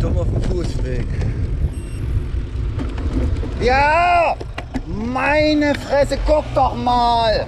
dumm auf dem Fußweg. Ja! Meine Fresse, guck doch mal!